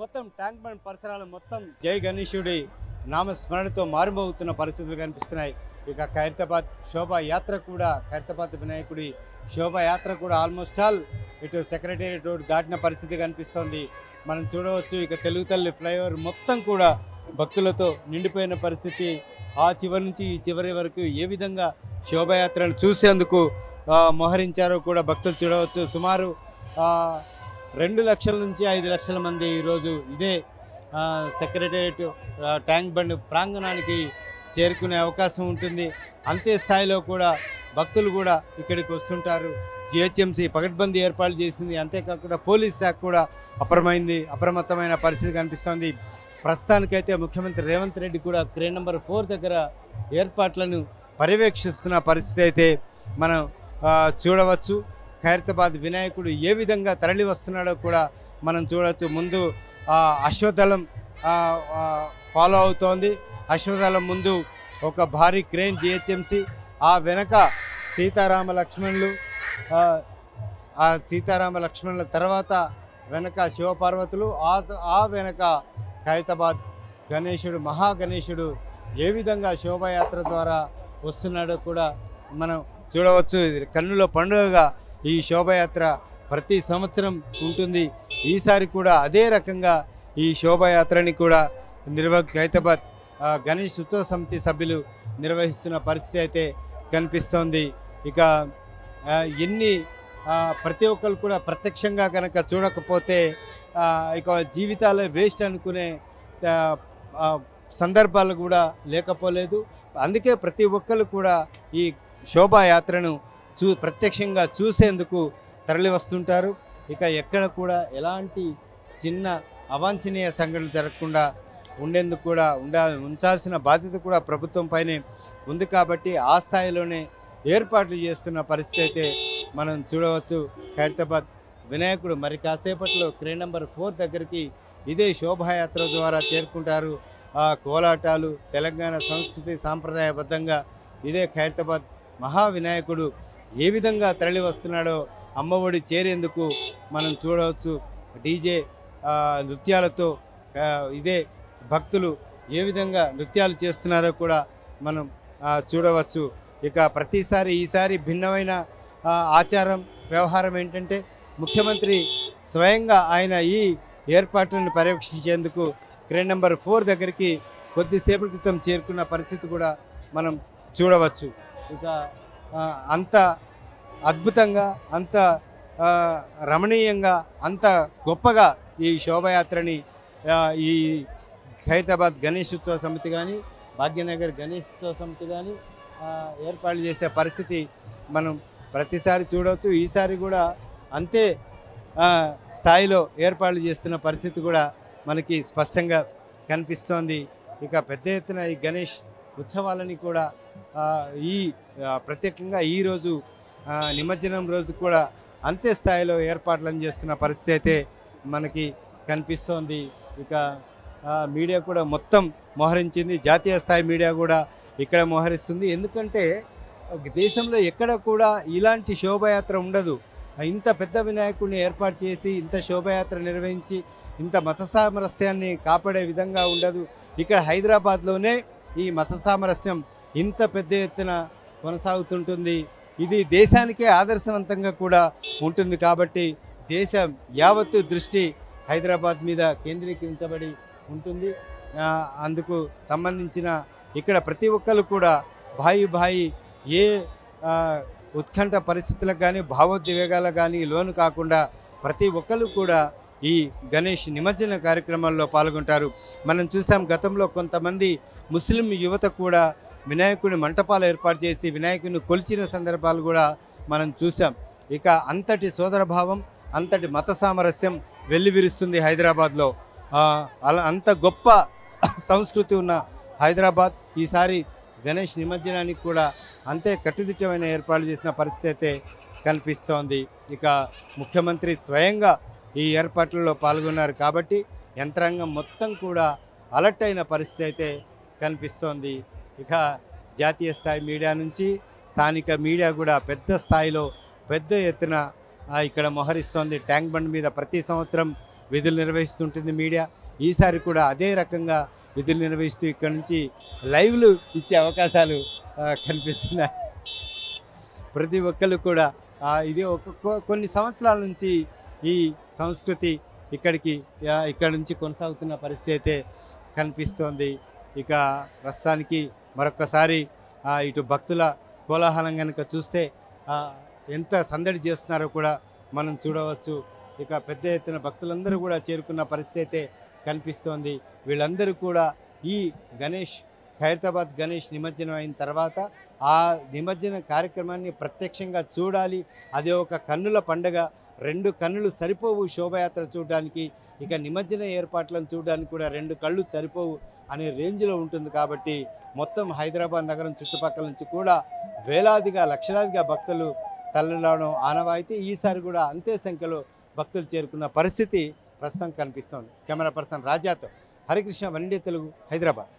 మొత్తం tank bund పరిసరాలు మొత్తం జై గణేశుడి నామస్మరణతో మారుమోగుతున్న పరిస్థితులు కనిపిస్తున్నాయి. ఇక ఖైరతాబాద్ శోభాయాత్ర కూడా ఖైరతాబాద్ వినాయకుడి శోభాయాత్ర కూడా ఆల్మోస్ట్ ఆల్ ఇటు సెక్రటేరియట్ రోడ్ దాటిన పరిస్థితి కనిపిస్తోంది. మనం చూడవచ్చు ఇక తెలుగు తల్లి ఫ్లైఓవర్ మొత్తం కూడా భక్తులతో నిండిపోయిన పరిస్థితి. ఆ చివరి నుంచి ఈ చివరి వరకు ఏ విధంగా శోభాయాత్రను చూసేందుకు మోహరించారో కూడా భక్తులు చూడవచ్చు. సుమారు రెండు లక్షల నుంచి ఐదు లక్షల మంది ఈరోజు ఇదే సెక్రటేరియట్ ట్యాంక్ బండ్ ప్రాంగణానికి చేరుకునే అవకాశం ఉంటుంది. అంతే స్థాయిలో కూడా భక్తులు కూడా ఇక్కడికి వస్తుంటారు. జిహెచ్ఎంసీ పగడ్బందీ ఏర్పాటు చేసింది. అంతేకాకుండా పోలీస్ శాఖ కూడా అప్రమైంది అప్రమత్తమైన పరిస్థితి కనిపిస్తోంది. ప్రస్తుతానికైతే ముఖ్యమంత్రి రేవంత్ రెడ్డి కూడా క్రేన్ నెంబర్ ఫోర్ దగ్గర ఏర్పాట్లను పర్యవేక్షిస్తున్న పరిస్థితి అయితే మనం చూడవచ్చు. ఖైరతాబాద్ వినాయకుడు ఏ విధంగా తరలి వస్తున్నాడో కూడా మనం చూడవచ్చు ముందు ఆ, అశ్వదళం ఫాలో అవుతోంది. అశ్వదళం ముందు ఒక భారీ క్రేన్ జిహెచ్ఎంసి ఆ వెనక సీతారామ లక్ష్మణులు ఆ, సీతారామ లక్ష్మణుల తర్వాత వెనక శివపార్వతులు ఆ ఆ వెనక ఖైరతాబాద్ గణేశుడు మహాగణేశుడు ఏ విధంగా శోభాయాత్ర ద్వారా వస్తున్నాడో కూడా మనం చూడవచ్చు. ఇది కన్నుల పండుగగా ఈ శోభాయాత్ర ప్రతి సంవత్సరం ఉంటుంది. ఈసారి కూడా అదే రకంగా ఈ శోభాయాత్రని కూడా నిర్వ ఖైరతాబాద్ గణేష్ ఉత్సవ సమితి సభ్యులు నిర్వహిస్తున్న పరిస్థితి అయితే కనిపిస్తోంది. ఇక ఎన్ని ప్రతి ఒక్కరు కూడా ప్రత్యక్షంగా కనుక చూడకపోతే ఇక జీవితాలే వేస్ట్ అనుకునే సందర్భాలు కూడా లేకపోలేదు. అందుకే ప్రతి ఒక్కరు కూడా ఈ శోభాయాత్రను చూ ప్రత్యక్షంగా చూసేందుకు తరలి వస్తుంటారు. ఇక ఎక్కడ కూడా ఎలాంటి చిన్న అవాంఛనీయ సంఘటనలు జరగకుండా ఉండేందుకు కూడా ఉండా ఉంచాల్సిన బాధ్యత కూడా ప్రభుత్వం పైనే ఉంది కాబట్టి ఆ స్థాయిలోనే ఏర్పాట్లు చేస్తున్న పరిస్థితి అయితే మనం చూడవచ్చు. ఖైరతాబాద్ వినాయకుడు మరి కాసేపట్లో క్రేన్ నెంబర్ ఫోర్ దగ్గరికి ఇదే శోభాయాత్ర ద్వారా చేరుకుంటారు. ఆ కోలాటాలు తెలంగాణ సంస్కృతి సాంప్రదాయబద్ధంగా ఇదే ఖైరతాబాద్ మహావినాయకుడు ఏ విధంగా తరలి వస్తున్నాడో అమ్మఒడి చేరేందుకు మనం చూడవచ్చు. డీజే నృత్యాలతో ఇదే భక్తులు ఏ విధంగా నృత్యాలు చేస్తున్నారో కూడా మనం చూడవచ్చు. ఇక ప్రతిసారి ఈసారి భిన్నమైన ఆచారం వ్యవహారం ఏంటంటే ముఖ్యమంత్రి స్వయంగా ఆయన ఈ ఏర్పాట్లను పర్యవేక్షించేందుకు గ్రేడ్ నెంబర్ ఫోర్ దగ్గరికి కొద్దిసేపటి క్రితం చేరుకున్న పరిస్థితి కూడా మనం చూడవచ్చు. ఇక అంత అద్భుతంగా అంత రమణీయంగా అంత గొప్పగా ఈ శోభయాత్రని ఈ ఖైరతాబాద్ గణేష్ ఉత్సవ సమితి కానీ భాగ్యనగర్ గణేష్ ఉత్సవ సమితి కానీ ఏర్పాటు చేసే పరిస్థితి మనం ప్రతిసారి చూడవచ్చు. ఈసారి కూడా అంతే స్థాయిలో ఏర్పాట్లు చేస్తున్న పరిస్థితి కూడా మనకి స్పష్టంగా కనిపిస్తోంది. ఇక పెద్ద ఎత్తున ఈ గణేష్ ఉత్సవాలని కూడా ఈ ప్రత్యేకంగా ఈరోజు నిమజ్జనం రోజు కూడా అంతే స్థాయిలో ఏర్పాట్లను చేస్తున్న పరిస్థితి అయితే మనకి కనిపిస్తోంది. ఇక మీడియా కూడా మొత్తం మోహరించింది. జాతీయ స్థాయి మీడియా కూడా ఇక్కడ మోహరిస్తుంది. ఎందుకంటే దేశంలో ఎక్కడ కూడా ఇలాంటి శోభయాత్ర ఉండదు. ఇంత పెద్ద వినాయకుడిని ఏర్పాటు చేసి ఇంత శోభయాత్ర నిర్వహించి ఇంత మత సామరస్యాన్ని కాపాడే విధంగా ఉండదు. ఇక్కడ హైదరాబాద్లోనే ఈ మత సామరస్యం ఇంత పెద్ద ఎత్తున కొనసాగుతుంటుంది. ఇది దేశానికే ఆదర్శవంతంగా కూడా ఉంటుంది కాబట్టి దేశం యావత్తు దృష్టి హైదరాబాద్ మీద కేంద్రీకరించబడి ఉంటుంది. అందుకు సంబంధించిన ఇక్కడ ప్రతి ఒక్కరు కూడా భాయి భాయి ఏ ఉత్కంఠ పరిస్థితులకు కానీ భావోద్వేగాలకు కానీ లోను కాకుండా ప్రతి ఒక్కరు కూడా ఈ గణేష్ నిమజ్జన కార్యక్రమాల్లో పాల్గొంటారు. మనం చూసాం గతంలో కొంతమంది ముస్లిం యువత కూడా వినాయకుడి మంటపాలు ఏర్పాటు చేసి వినాయకుడిని కొలిచిన సందర్భాలు కూడా మనం చూసాం. ఇక అంతటి సోదరభావం అంతటి మత సామరస్యం వెల్లివిరుస్తుంది హైదరాబాద్లో. అలా అంత గొప్ప సంస్కృతి ఉన్న హైదరాబాద్ ఈసారి గణేష్ నిమజ్జనానికి కూడా అంతే కట్టుదిట్టమైన ఏర్పాట్లు చేసిన పరిస్థితి అయితే కనిపిస్తోంది. ఇక ముఖ్యమంత్రి స్వయంగా ఈ ఏర్పాట్లలో పాల్గొన్నారు కాబట్టి యంత్రాంగం మొత్తం కూడా అలర్ట్ అయిన పరిస్థితి అయితే కనిపిస్తోంది. ఇక జాతీయ స్థాయి మీడియా నుంచి స్థానిక మీడియా కూడా పెద్ద స్థాయిలో పెద్ద ఎత్తున ఇక్కడ మోహరిస్తోంది. ట్యాంక్ బండ్ మీద ప్రతి సంవత్సరం విధులు నిర్వహిస్తుంటుంది మీడియా. ఈసారి కూడా అదే రకంగా విధులు నిర్వహిస్తూ ఇక్కడ నుంచి లైవ్లు ఇచ్చే అవకాశాలు కనిపిస్తున్నాయి. ప్రతి ఒక్కరు కూడా ఇది ఒక కొ- కొన్ని సంవత్సరాల నుంచి ఈ సంస్కృతి ఇక్కడికి ఇక్కడ నుంచి కొనసాగుతున్న పరిస్థితి అయితే కనిపిస్తోంది. ఇక ప్రస్తుతానికి మరొకసారి ఇటు భక్తుల కోలాహలం కనుక చూస్తే ఎంత సందడి చేస్తున్నారో కూడా మనం చూడవచ్చు. ఇక పెద్ద ఎత్తున భక్తులందరూ కూడా చేరుకున్న పరిస్థితి అయితే కనిపిస్తోంది. వీళ్ళందరూ కూడా ఈ గణేష్ ఖైరతాబాద్ గణేష్ నిమజ్జనం అయిన తర్వాత ఆ నిమజ్జన కార్యక్రమాన్ని ప్రత్యక్షంగా చూడాలి. అదే ఒక కన్నుల పండుగ రెండు కన్నులు సరిపోవు శోభయాత్ర చూడడానికి. ఇక నిమజ్జన ఏర్పాట్లను చూడడానికి కూడా రెండు కళ్ళు సరిపోవు అనే రేంజ్లో ఉంటుంది కాబట్టి మొత్తం హైదరాబాద్ నగరం చుట్టుపక్కల నుంచి కూడా వేలాదిగా లక్షలాదిగా భక్తులు తల్లడం ఆనవాయితీ. ఈసారి కూడా అంతే సంఖ్యలో భక్తులు చేరుకున్న పరిస్థితి ప్రస్తుతం కనిపిస్తోంది. కెమెరా పర్సన్ రాజాతో హరికృష్ణ వన్డే తెలుగు హైదరాబాద్.